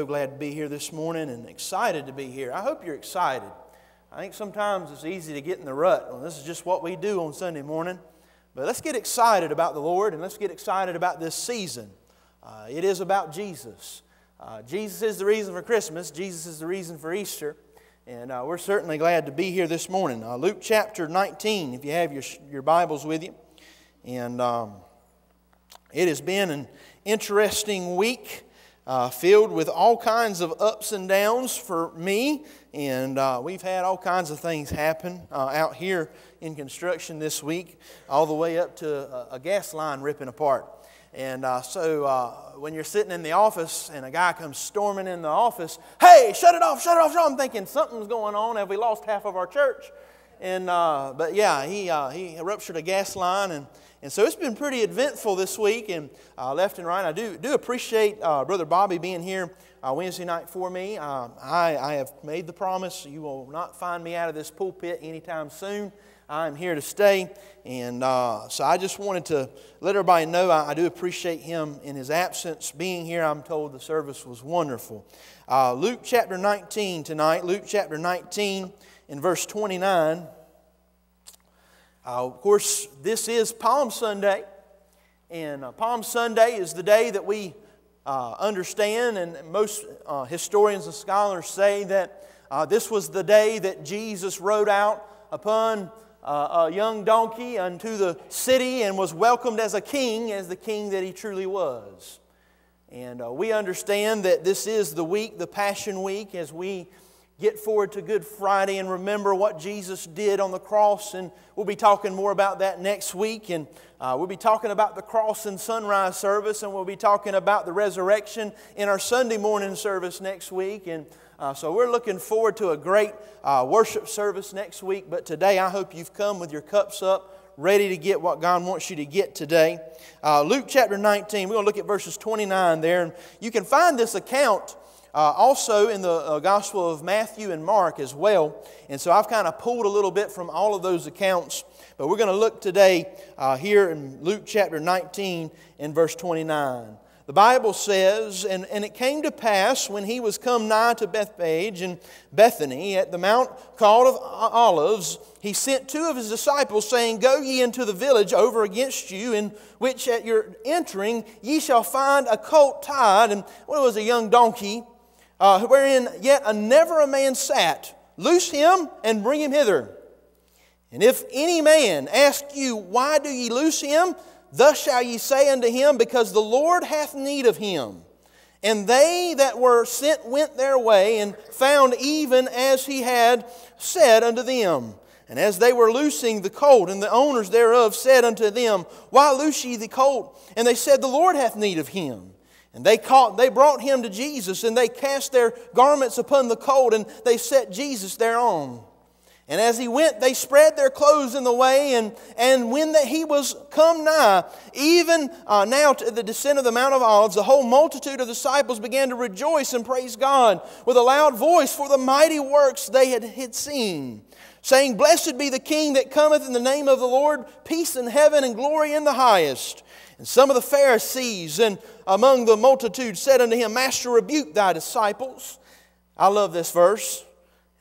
So glad to be here this morning and excited to be here. I hope you're excited. I think sometimes it's easy to get in the rut. Well, this is just what we do on Sunday morning. But let's get excited about the Lord and let's get excited about this season. Uh, it is about Jesus. Uh, Jesus is the reason for Christmas, Jesus is the reason for Easter. And uh, we're certainly glad to be here this morning. Uh, Luke chapter 19, if you have your, your Bibles with you. And um, it has been an interesting week uh, filled with all kinds of ups and downs for me. And uh, we've had all kinds of things happen uh, out here in construction this week, all the way up to a, a gas line ripping apart. And uh, so uh, when you're sitting in the office and a guy comes storming in the office, hey, shut it off, shut it off, shut. I'm thinking something's going on. Have we lost half of our church? And, uh, but yeah, he, he ruptured a gas line and and so it's been pretty eventful this week, and uh, left and right. I do, do appreciate uh, Brother Bobby being here uh, Wednesday night for me. Uh, I, I have made the promise you will not find me out of this pulpit anytime soon. I'm here to stay. And uh, so I just wanted to let everybody know I, I, do appreciate him in his absence being here. I'm told the service was wonderful. Uh, Luke chapter 19 tonight, Luke chapter 19 in verse 29. Uh, of course, this is Palm Sunday, and uh, Palm Sunday is the day that we uh, understand, and most uh, historians and scholars say that uh, this was the day that Jesus rode out upon uh, a young donkey unto the city and was welcomed as a king, as the king that he truly was. And we understand that this is the week, the Passion Week, as we get forward to Good Friday and remember what Jesus did on the cross. And we'll be talking more about that next week. And uh, we'll be talking about the cross and sunrise service, and we'll be talking about the resurrection in our Sunday morning service next week. And uh, so we're looking forward to a great uh, worship service next week. But today, I hope you've come with your cups up. Ready to get what God wants you to get today. Uh, Luke chapter 19, we're going to look at verses 29 there. And you can find this account uh, also in the uh, Gospel of Matthew and Mark as well. And so I've kind of pulled a little bit from all of those accounts. But we're going to look today uh, here in Luke chapter 19 and verse 29. The Bible says, and, and it came to pass when he was come nigh to Bethphage and Bethany at the mount called of Olives, he sent two of his disciples, saying, Go ye into the village over against you, in which at your entering ye shall find a colt tied, and what well, was a young donkey, uh, wherein yet a never a man sat. Loose him and bring him hither. And if any man ask you, Why do ye loose him? Thus shall ye say unto him, Because the Lord hath need of him. And they that were sent went their way and found even as he had said unto them. And as they were loosing the colt, and the owners thereof said unto them, Why loose ye the colt? And they said, The Lord hath need of him. And they, caught, they brought him to Jesus, and they cast their garments upon the colt, and they set Jesus thereon. And as he went, they spread their clothes in the way, and, and when the, he was come nigh, even uh, now to the descent of the Mount of Olives, the whole multitude of disciples began to rejoice and praise God with a loud voice for the mighty works they had, had seen, saying, Blessed be the King that cometh in the name of the Lord, peace in heaven and glory in the highest. And some of the Pharisees and among the multitude said unto him, Master, rebuke thy disciples. I love this verse.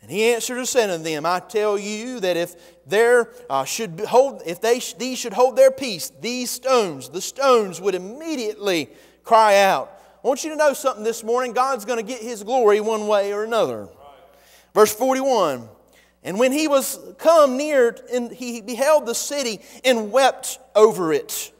And he answered and said unto them, I tell you that if there uh, should hold, if they these should hold their peace, these stones, the stones would immediately cry out. I want you to know something this morning. God's going to get His glory one way or another. Right. Verse 41. And when he was come near, and he beheld the city and wept over it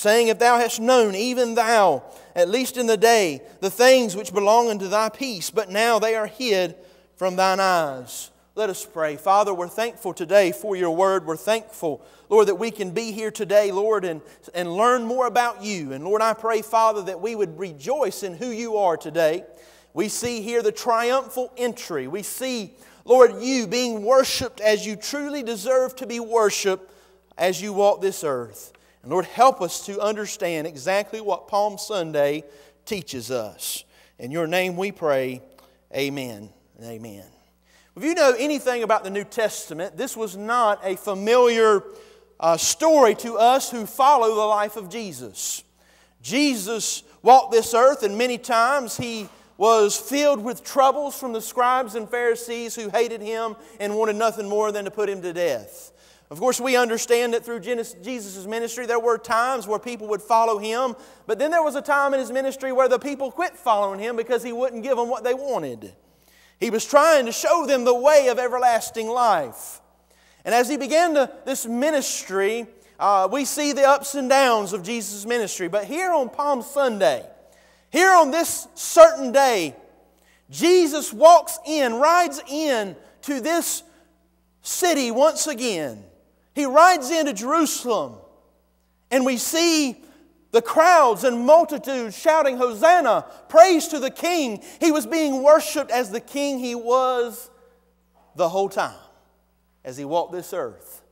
saying, If thou hast known, even thou, at least in the day, the things which belong unto thy peace, but now they are hid from thine eyes. Let us pray. Father, we're thankful today for your word. We're thankful, Lord, that we can be here today, Lord, and, and learn more about you. And Lord, I pray, Father, that we would rejoice in who you are today. We see here the triumphal entry. We see, Lord, you being worshiped as you truly deserve to be worshiped as you walk this earth. And Lord, help us to understand exactly what Palm Sunday teaches us. In your name we pray, amen and amen. If you know anything about the New Testament, this was not a familiar uh, story to us who follow the life of Jesus. Jesus walked this earth, and many times he was filled with troubles from the scribes and Pharisees who hated him and wanted nothing more than to put him to death. Of course, we understand that through Jesus' ministry, there were times where people would follow him, but then there was a time in his ministry where the people quit following him because he wouldn't give them what they wanted. He was trying to show them the way of everlasting life. And as he began to, this ministry, uh, we see the ups and downs of Jesus' ministry. But here on Palm Sunday, here on this certain day, Jesus walks in, rides in to this city once again. He rides into Jerusalem, and we see the crowds and multitudes shouting, Hosanna, praise to the King. He was being worshiped as the King he was the whole time as he walked this earth.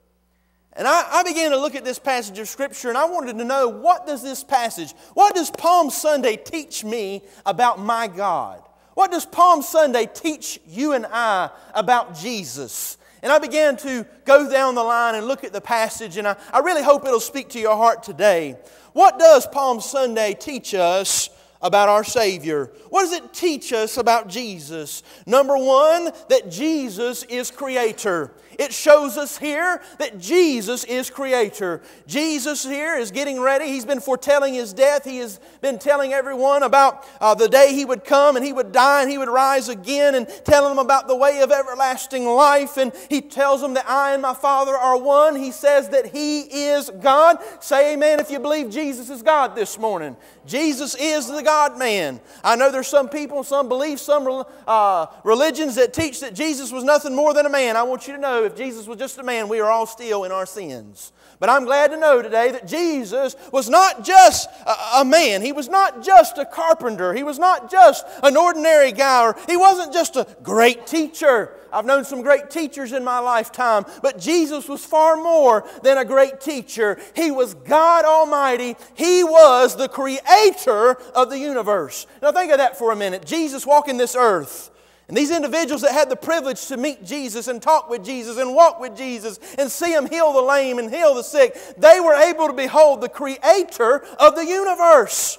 And I, I, began to look at this passage of Scripture and I wanted to know what does this passage, what does Palm Sunday teach me about my God? What does Palm Sunday teach you and I about Jesus? And I began to go down the line and look at the passage, and I, I really hope it'll speak to your heart today. What does Palm Sunday teach us about our Savior? What does it teach us about Jesus? Number one, that Jesus is Creator. It shows us here that Jesus is Creator. Jesus here is getting ready. He's been foretelling His death. He has been telling everyone about uh, the day He would come and He would die and He would rise again and telling them about the way of everlasting life. And He tells them that I and my Father are one. He says that He is God. Say amen if you believe Jesus is God this morning. Jesus is the God man. I know there's some people, some beliefs, some uh, religions that teach that Jesus was nothing more than a man. I want you to know if Jesus was just a man, we are all still in our sins. But I'm glad to know today that Jesus was not just a, a, man. He was not just a carpenter. He was not just an ordinary guy. Or he wasn't just a great teacher. I've known some great teachers in my lifetime, but Jesus was far more than a great teacher. He was God Almighty. He was the creator of the universe. Now think of that for a minute. Jesus walking this earth. And these individuals that had the privilege to meet Jesus and talk with Jesus and walk with Jesus and see him heal the lame and heal the sick, they were able to behold the creator of the universe.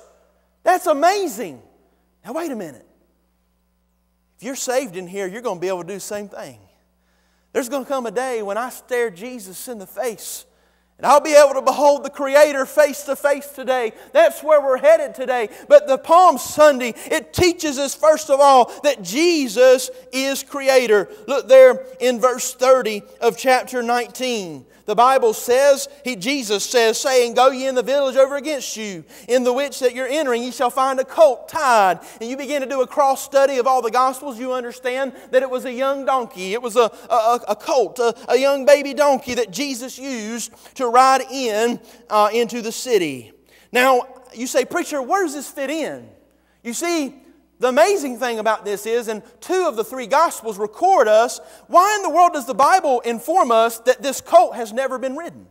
That's amazing. Now, wait a minute. If you're saved in here, you're going to be able to do the same thing. There's going to come a day when I stare Jesus in the face and I'll be able to behold the Creator face to face today. That's where we're headed today. But the Palm Sunday, it teaches us, first of all, that Jesus is Creator. Look there in verse 30 of chapter 19. The Bible says, he, Jesus says, saying, Go ye in the village over against you, in the which that you're entering, ye shall find a colt tied. And you begin to do a cross study of all the Gospels, you understand that it was a young donkey. It was a, a, a colt, a, a, young baby donkey that Jesus used to ride in uh, into the city. Now, you say, Preacher, where does this fit in? You see, the amazing thing about this is, and two of the three Gospels record us, why in the world does the Bible inform us that this colt has never been ridden?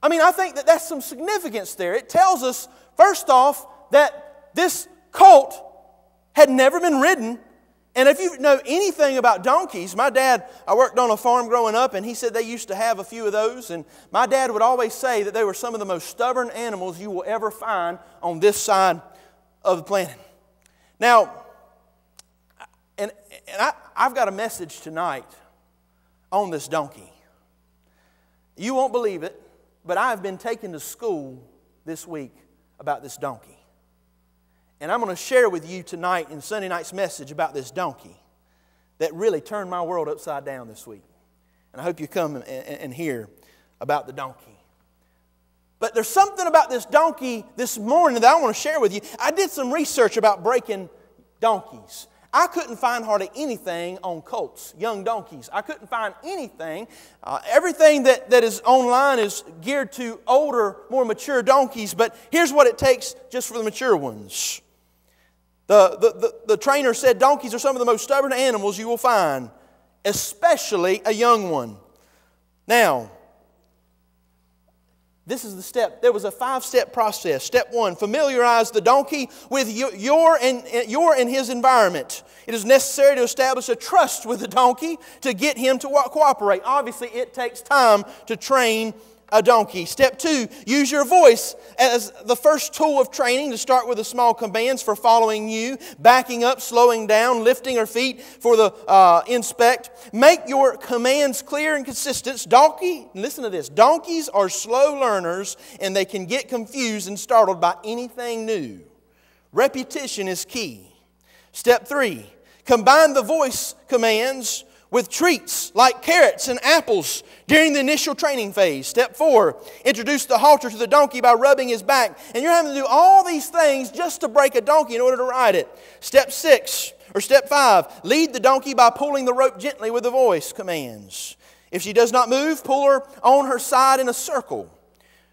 I mean, I think that that's some significance there. It tells us, first off, that this colt had never been ridden. And if you know anything about donkeys, my dad, I worked on a farm growing up, and he said they used to have a few of those. And my dad would always say that they were some of the most stubborn animals you will ever find on this side of the planet. Now, and, and I, I've got a message tonight on this donkey. You won't believe it, but I've been taken to school this week about this donkey. And I'm going to share with you tonight in Sunday night's message about this donkey that really turned my world upside down this week. And I hope you come and, and hear about the donkey. But there's something about this donkey this morning that I want to share with you. I did some research about breaking donkeys. I couldn't find hardly anything on colts, young donkeys. I couldn't find anything. Uh, everything that, that is online is geared to older, more mature donkeys, but here's what it takes just for the mature ones. The, the, the, the trainer said donkeys are some of the most stubborn animals you will find, especially a young one. Now, this is the step. There was a five step process. Step one familiarize the donkey with your and, your and his environment. It is necessary to establish a trust with the donkey to get him to cooperate. Obviously, it takes time to train a donkey. Step two, use your voice as the first tool of training to start with the small commands for following you, backing up, slowing down, lifting her feet for the uh, inspect. Make your commands clear and consistent. Donkey, listen to this donkeys are slow learners and they can get confused and startled by anything new. Repetition is key. Step three, combine the voice commands with treats like carrots and apples during the initial training phase. Step four, introduce the halter to the donkey by rubbing his back. And you're having to do all these things just to break a donkey in order to ride it. Step six, or step five, lead the donkey by pulling the rope gently with the voice commands. If she does not move, pull her on her side in a circle.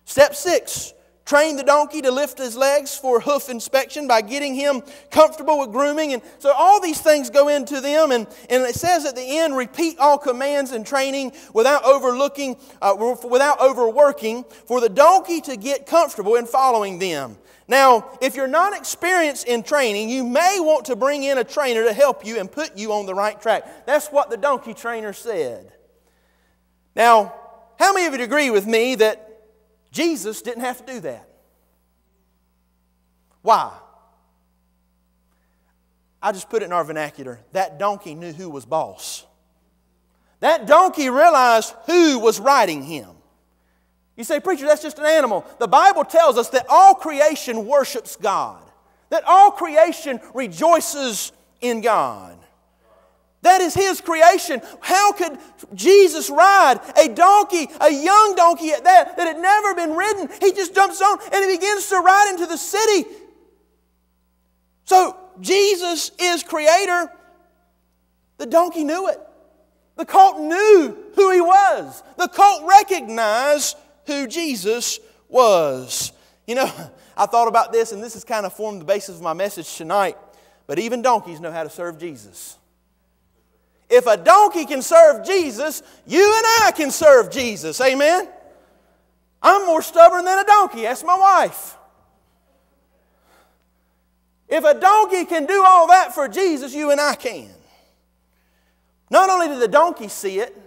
Step six, train the donkey to lift his legs for hoof inspection by getting him comfortable with grooming. And so all these things go into them. And, and it says at the end, repeat all commands and training without overlooking, uh, without overworking, for the donkey to get comfortable in following them. Now, if you're not experienced in training, you may want to bring in a trainer to help you and put you on the right track. That's what the donkey trainer said. Now, how many of you agree with me that Jesus didn't have to do that. Why? I just put it in our vernacular. That donkey knew who was boss. That donkey realized who was riding him. You say, Preacher, that's just an animal. The Bible tells us that all creation worships God, that all creation rejoices in God. That is his creation. How could Jesus ride a donkey, a young donkey at that, that had never been ridden? He just jumps on and he begins to ride into the city. So Jesus is creator. The donkey knew it. The cult knew who he was. The cult recognized who Jesus was. You know, I thought about this, and this has kind of formed the basis of my message tonight. But even donkeys know how to serve Jesus. If a donkey can serve Jesus, you and I can serve Jesus. Amen? I'm more stubborn than a donkey. That's my wife. If a donkey can do all that for Jesus, you and I can. Not only did the donkey see it,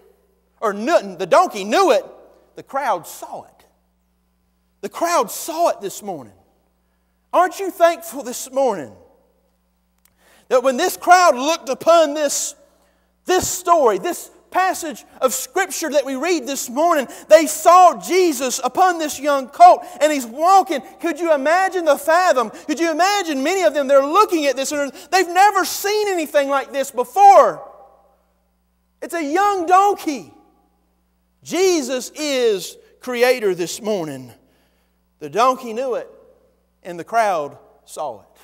or the donkey knew it, the crowd saw it. The crowd saw it this morning. Aren't you thankful this morning that when this crowd looked upon this this story, this passage of scripture that we read this morning, they saw Jesus upon this young colt and he's walking. Could you imagine the fathom? Could you imagine many of them? They're looking at this and they've never seen anything like this before. It's a young donkey. Jesus is creator this morning. The donkey knew it and the crowd saw it.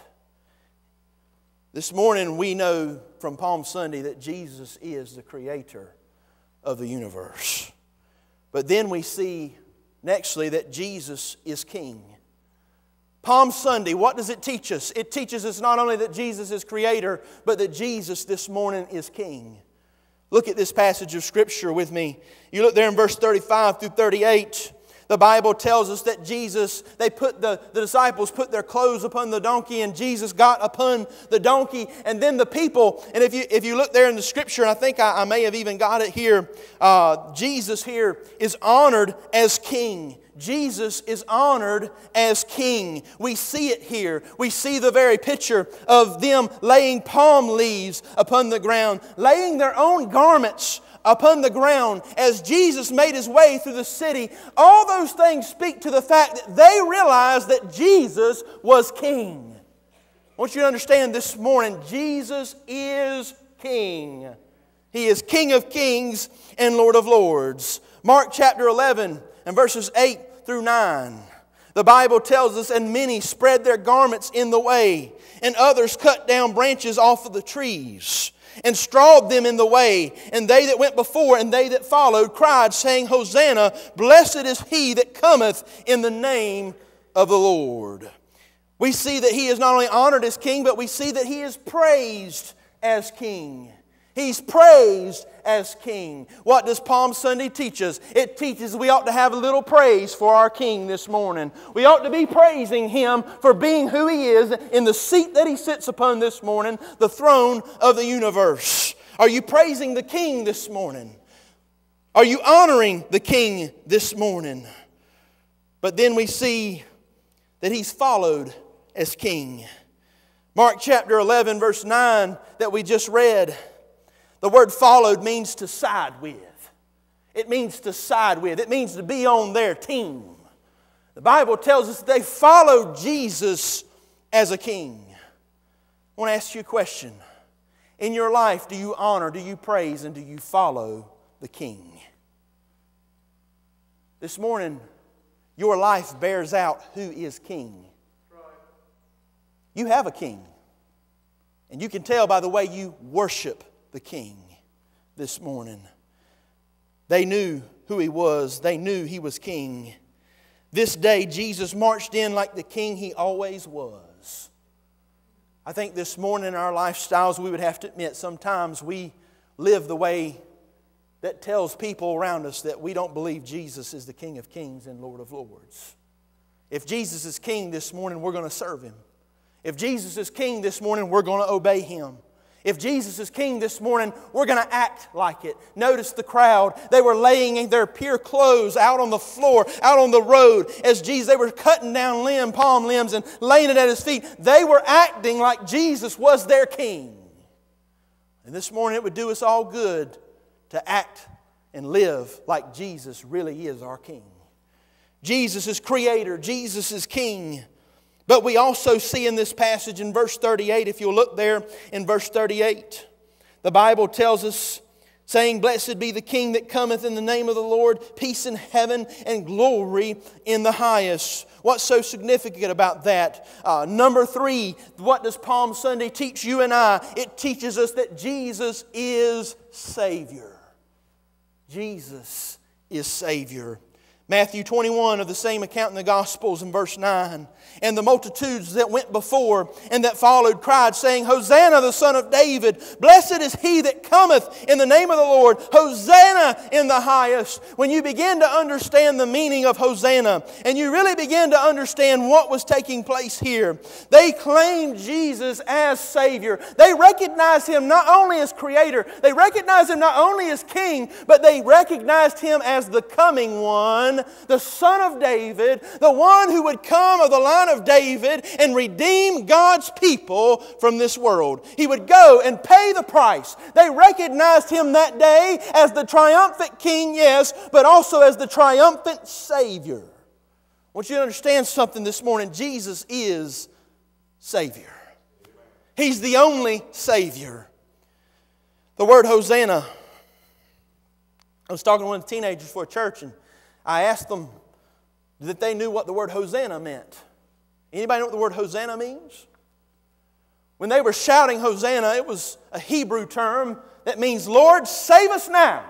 This morning we know from Palm Sunday that Jesus is the creator of the universe. But then we see, nextly, that Jesus is king. Palm Sunday, what does it teach us? It teaches us not only that Jesus is creator, but that Jesus this morning is king. Look at this passage of Scripture with me. You look there in verse 35 through 38. The Bible tells us that Jesus, they put the, the disciples put their clothes upon the donkey, and Jesus got upon the donkey, and then the people, and if you if you look there in the scripture, and I think I, I may have even got it here, uh, Jesus here is honored as king. Jesus is honored as king. We see it here. We see the very picture of them laying palm leaves upon the ground, laying their own garments upon the ground as Jesus made his way through the city, all those things speak to the fact that they realized that Jesus was king. I want you to understand this morning Jesus is king. He is King of kings and Lord of lords. Mark chapter 11 and verses 8 through 9. The Bible tells us, and many spread their garments in the way, and others cut down branches off of the trees and strawed them in the way. And they that went before and they that followed cried, saying, Hosanna, blessed is he that cometh in the name of the Lord. We see that he is not only honored as king, but we see that he is praised as king. He's praised as king. What does Palm Sunday teach us? It teaches we ought to have a little praise for our king this morning. We ought to be praising him for being who he is in the seat that he sits upon this morning, the throne of the universe. Are you praising the king this morning? Are you honoring the king this morning? But then we see that he's followed as king. Mark chapter 11, verse 9, that we just read, the word followed means to side with. It means to side with, it means to be on their team. The Bible tells us they followed Jesus as a king. I want to ask you a question. In your life, do you honor, do you praise, and do you follow the king? This morning, your life bears out who is king. You have a king. And you can tell by the way you worship the king this morning. They knew who he was, they knew he was king. This day, Jesus marched in like the king he always was. I think this morning in our lifestyles, we would have to admit sometimes we live the way that tells people around us that we don't believe Jesus is the King of Kings and Lord of Lords. If Jesus is King this morning, we're going to serve Him. If Jesus is King this morning, we're going to obey Him. If Jesus is king this morning, we're going to act like it. Notice the crowd. They were laying their pure clothes out on the floor, out on the road. As Jesus, they were cutting down limb, palm limbs and laying it at his feet. They were acting like Jesus was their king. And this morning it would do us all good to act and live like Jesus really is our king. Jesus is creator, Jesus is king. But we also see in this passage in verse 38, if you'll look there in verse 38, the Bible tells us, saying, Blessed be the King that cometh in the name of the Lord, peace in heaven and glory in the highest. What's so significant about that? Uh, number three, what does Palm Sunday teach you and I? It teaches us that Jesus is Savior. Jesus is Savior. Matthew 21 of the same account in the Gospels in verse 9. And the multitudes that went before and that followed cried, saying, Hosanna, the Son of David! Blessed is he that cometh in the name of the Lord! Hosanna in the highest! When you begin to understand the meaning of Hosanna and you really begin to understand what was taking place here, they claimed Jesus as Savior. They recognized him not only as Creator, they recognized him not only as King, but they recognized him as the coming one the son of David, the one who would come of the line of David and redeem God's people from this world. He would go and pay the price. They recognized him that day as the triumphant king, yes, but also as the triumphant Savior. I want you to understand something this morning. Jesus is Savior. He's the only Savior. The word Hosanna. I was talking to one of the teenagers for a church, and I asked them that they knew what the word Hosanna meant. Anybody know what the word Hosanna means? When they were shouting Hosanna, it was a Hebrew term that means, Lord, save us now.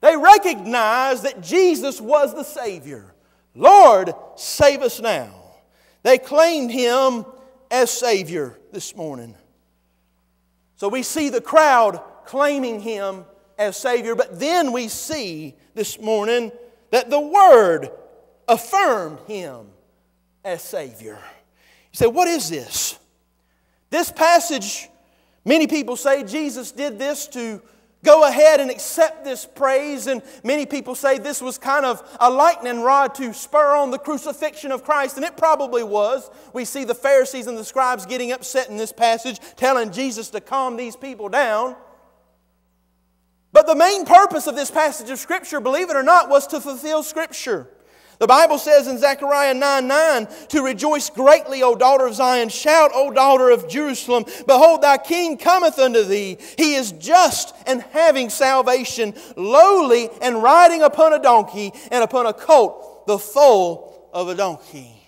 They recognized that Jesus was the Savior. Lord, save us now. They claimed Him as Savior this morning. So we see the crowd claiming Him as Savior, but then we see this morning that the Word affirmed him as Savior. You say, what is this? This passage, many people say Jesus did this to go ahead and accept this praise, and many people say this was kind of a lightning rod to spur on the crucifixion of Christ, and it probably was. We see the Pharisees and the scribes getting upset in this passage, telling Jesus to calm these people down. But the main purpose of this passage of Scripture, believe it or not, was to fulfill Scripture. The Bible says in Zechariah 9 9, to rejoice greatly, O daughter of Zion. Shout, O daughter of Jerusalem. Behold, thy king cometh unto thee. He is just and having salvation, lowly and riding upon a donkey and upon a colt, the foal of a donkey.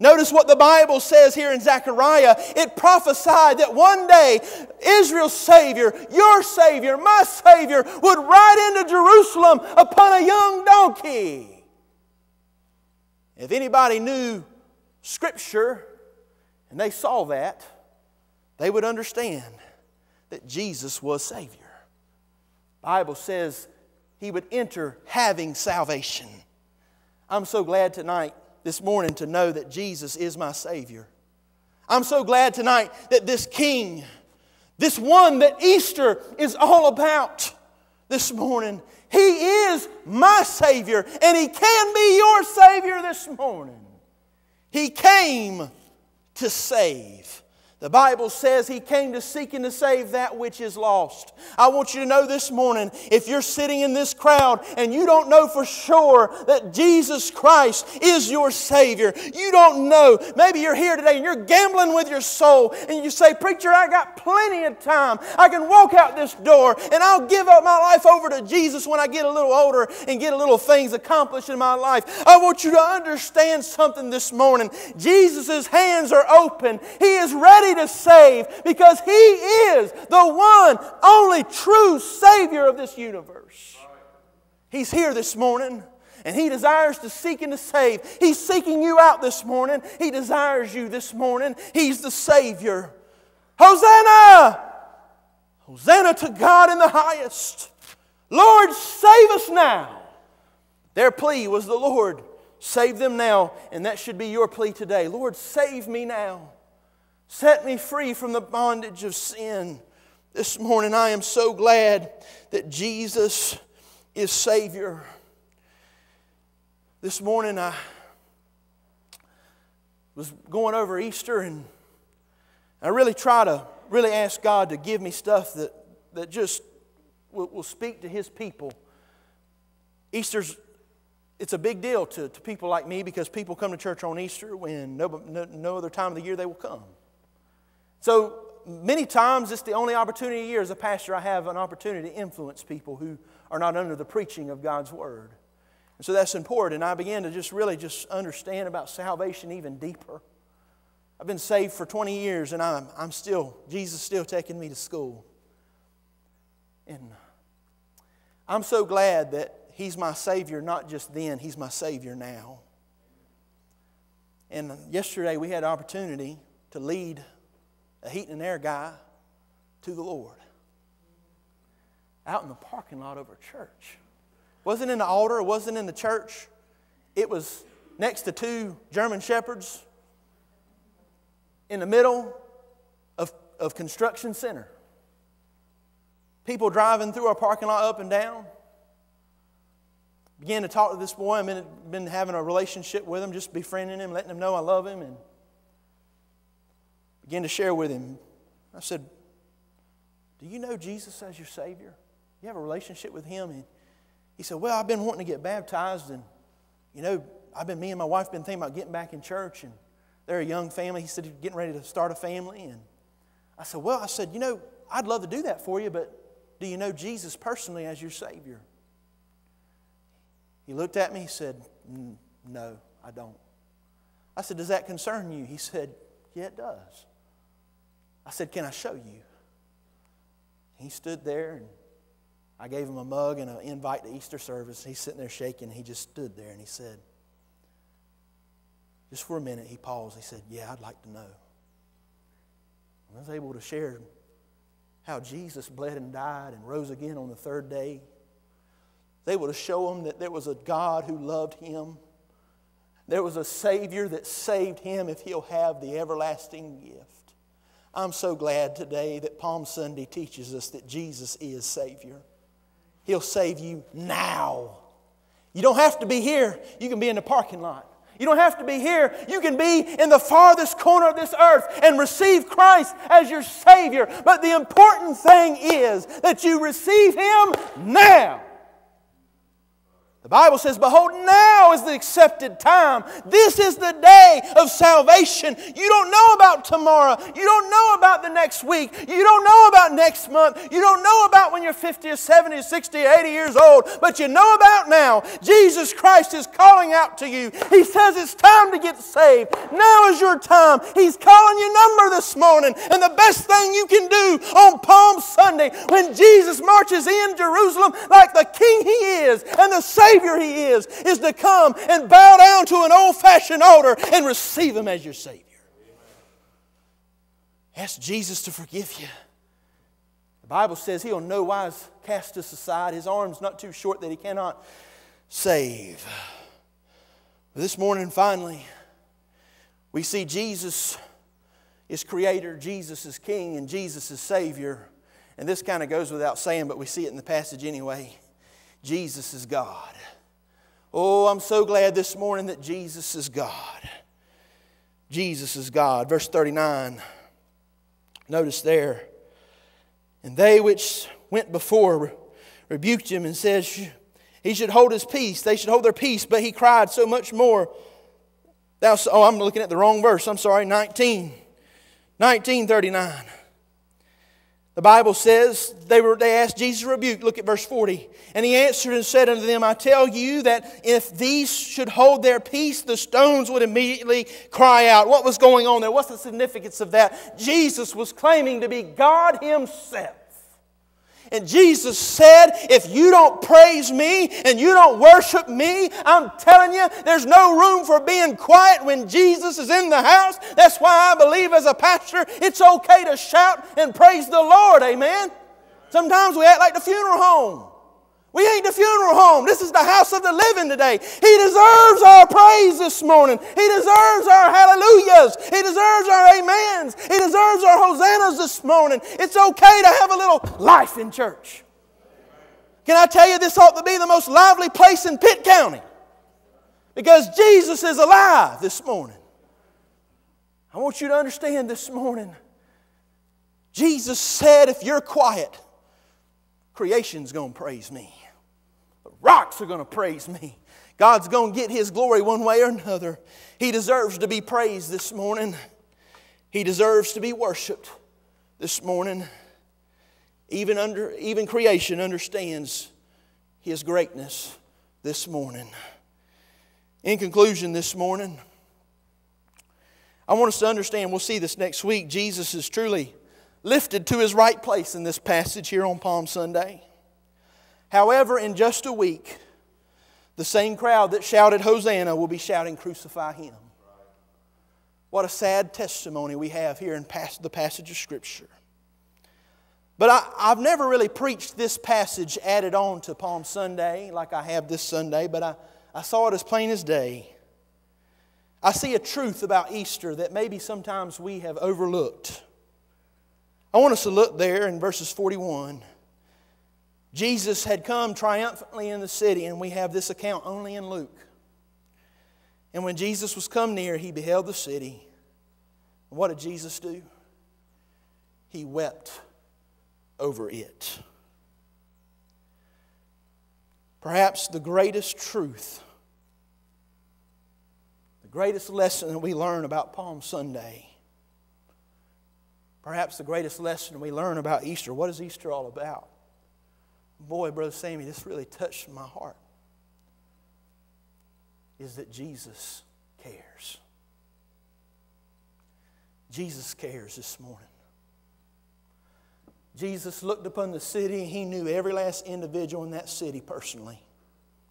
Notice what the Bible says here in Zechariah. It prophesied that one day Israel's Savior, your Savior, my Savior, would ride into Jerusalem upon a young donkey. If anybody knew Scripture and they saw that, they would understand that Jesus was Savior. The Bible says he would enter having salvation. I'm so glad tonight this morning to know that Jesus is my Savior. I'm so glad tonight that this King, this one that Easter is all about, this morning. He is my Savior, and He can be your Savior this morning. He came to save. The Bible says he came to seek and to save that which is lost. I want you to know this morning if you're sitting in this crowd and you don't know for sure that Jesus Christ is your Savior, you don't know. Maybe you're here today and you're gambling with your soul and you say, Preacher, I got plenty of time. I can walk out this door and I'll give up my life over to Jesus when I get a little older and get a little things accomplished in my life. I want you to understand something this morning. Jesus' hands are open, He is ready to save because He is the one, only true Savior of this universe. He's here this morning. And He desires to seek and to save. He's seeking you out this morning. He desires you this morning. He's the Savior. Hosanna! Hosanna to God in the highest. Lord, save us now. Their plea was the Lord, save them now. And that should be your plea today. Lord, save me now. Set me free from the bondage of sin. This morning, I am so glad that Jesus is Savior. This morning, I was going over Easter and I really try to really ask God to give me stuff that, that just will, will speak to His people. Easter's it's a big deal to, to people like me because people come to church on Easter when no, no, no other time of the year they will come. So many times, it's the only opportunity year as a pastor I have an opportunity to influence people who are not under the preaching of God's Word. And so that's important. And I began to just really just understand about salvation even deeper. I've been saved for 20 years and I'm, I'm still, Jesus is still taking me to school. And I'm so glad that He's my Savior, not just then, He's my Savior now. And yesterday we had opportunity to lead a heat and air guy to the Lord out in the parking lot of our church. Wasn't in the altar, wasn't in the church. It was next to two German shepherds in the middle of, of construction center. People driving through our parking lot up and down. Began to talk to this boy. I've been, been having a relationship with him, just befriending him, letting him know I love him. And began to share with him. I said, Do you know Jesus as your Savior? You have a relationship with Him? And he said, Well, I've been wanting to get baptized, and you know, I've been, me and my wife been thinking about getting back in church, and they're a young family. He said getting ready to start a family. And I said, Well, I said, you know, I'd love to do that for you, but do you know Jesus personally as your Savior? He looked at me, he said, No, I don't. I said, Does that concern you? He said, Yeah, it does. I said, Can I show you? He stood there and I gave him a mug and an invite to Easter service. He's sitting there shaking. He just stood there and he said, just for a minute, he paused. He said, Yeah, I'd like to know. I was able to share how Jesus bled and died and rose again on the third day. They would to show him that there was a God who loved him. There was a Savior that saved him if he'll have the everlasting gift. I'm so glad today that Palm Sunday teaches us that Jesus is Savior. He'll save you now. You don't have to be here, you can be in the parking lot. You don't have to be here. You can be in the farthest corner of this earth and receive Christ as your Savior. But the important thing is that you receive Him now. Bible says, Behold, now is the accepted time. This is the day of salvation. You don't know about tomorrow. You don't know about the next week. You don't know about next month. You don't know about when you're 50 or 70 or 60 or 80 years old. But you know about now. Jesus Christ is calling out to you. He says it's time to get saved. Now is your time. He's calling your number this morning. And the best thing you can do on Palm Sunday when Jesus marches in Jerusalem like the King He is and the Savior Savior He is, is to come and bow down to an old fashioned altar and receive Him as your Savior. Ask Jesus to forgive you. The Bible says He'll no wise cast us aside. His arm's not too short that He cannot save. This morning, finally, we see Jesus is Creator, Jesus is King, and Jesus is Savior. And this kind of goes without saying, but we see it in the passage anyway. Jesus is God. Oh, I'm so glad this morning that Jesus is God. Jesus is God. Verse 39. Notice there. And they which went before rebuked him and said he should hold his peace. They should hold their peace. But he cried so much more. Thou, oh, I'm looking at the wrong verse. I'm sorry. 19. 1939. The Bible says they, were, they asked Jesus rebuke. Look at verse 40. And he answered and said unto them, I tell you that if these should hold their peace, the stones would immediately cry out. What was going on there? What's the significance of that? Jesus was claiming to be God Himself. And Jesus said, if you don't praise me and you don't worship me, I'm telling you, there's no room for being quiet when Jesus is in the house. That's why I believe as a pastor, it's okay to shout and praise the Lord. Amen. Sometimes we act like the funeral home. We ain't the funeral home. This is the house of the living today. He deserves our praise this morning. He deserves our hallelujahs. He deserves our amens. He deserves our hosannas this morning. It's okay to have a little life in church. Can I tell you, this ought to be the most lively place in Pitt County because Jesus is alive this morning. I want you to understand this morning. Jesus said, if you're quiet, creation's going to praise me. Rocks are going to praise me. God's going to get His glory one way or another. He deserves to be praised this morning. He deserves to be worshiped this morning. Even, under, even creation understands His greatness this morning. In conclusion, this morning, I want us to understand, we'll see this next week, Jesus is truly lifted to his right place in this passage here on Palm Sunday. However, in just a week, the same crowd that shouted Hosanna will be shouting, Crucify him. What a sad testimony we have here in the passage of Scripture. But I, have never really preached this passage added on to Palm Sunday like I have this Sunday, but I, I saw it as plain as day. I see a truth about Easter that maybe sometimes we have overlooked. I want us to look there in verses 41. Jesus had come triumphantly in the city, and we have this account only in Luke. And when Jesus was come near, he beheld the city. what did Jesus do? He wept over it. Perhaps the greatest truth, the greatest lesson that we learn about Palm Sunday, perhaps the greatest lesson we learn about Easter. What is Easter all about? Boy, Brother Sammy, this really touched my heart is that Jesus cares. Jesus cares this morning. Jesus looked upon the city and he knew every last individual in that city personally,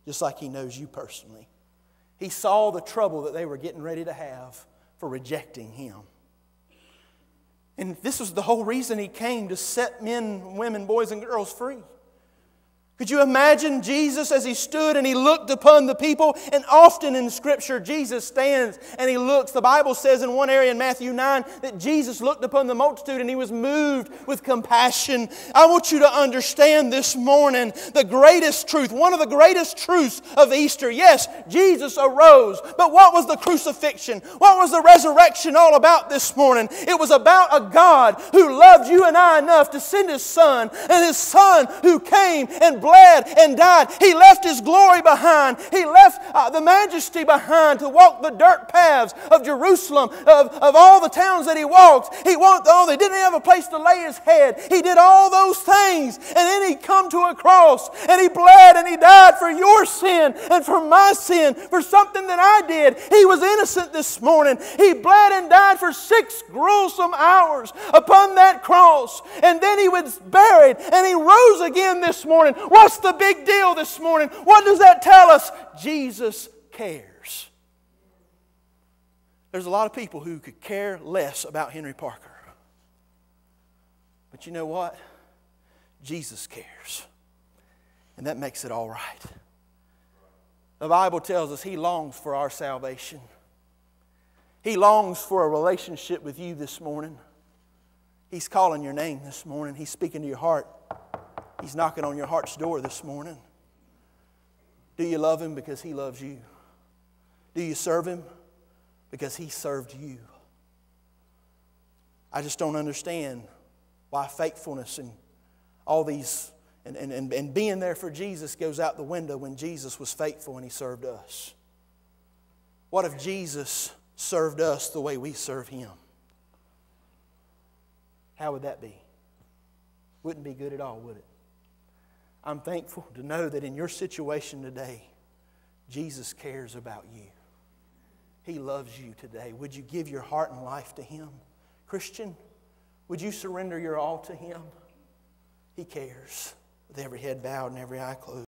just like he knows you personally. He saw the trouble that they were getting ready to have for rejecting him. And this was the whole reason he came to set men, women, boys, and girls free. Could you imagine Jesus as he stood and he looked upon the people? And often in Scripture, Jesus stands and he looks. The Bible says in one area in Matthew 9 that Jesus looked upon the multitude and he was moved with compassion. I want you to understand this morning the greatest truth, one of the greatest truths of Easter. Yes, Jesus arose, but what was the crucifixion? What was the resurrection all about this morning? It was about a God who loved you and I enough to send his Son, and his Son who came and bled and died. He left his glory behind. He left uh, the majesty behind to walk the dirt paths of Jerusalem, of, of all the towns that he walked. He walked, oh, they didn't have a place to lay his head. He did all those things. And then he come to a cross and he bled and he died for your sin and for my sin, for something that I did. He was innocent this morning. He bled and died for six gruesome hours upon that cross. And then he was buried and he rose again this morning. What's the big deal this morning? What does that tell us? Jesus cares. There's a lot of people who could care less about Henry Parker. But you know what? Jesus cares. And that makes it all right. The Bible tells us He longs for our salvation. He longs for a relationship with you this morning. He's calling your name this morning. He's speaking to your heart. He's knocking on your heart's door this morning. Do you love Him because He loves you? Do you serve Him because He served you? I just don't understand why faithfulness and all these and, and, and, and being there for Jesus goes out the window when Jesus was faithful and He served us. What if Jesus served us the way we serve Him? How would that be? Wouldn't be good at all, would it? I'm thankful to know that in your situation today, Jesus cares about you. He loves you today. Would you give your heart and life to Him? Christian, would you surrender your all to Him? He cares. With every head bowed and every eye closed.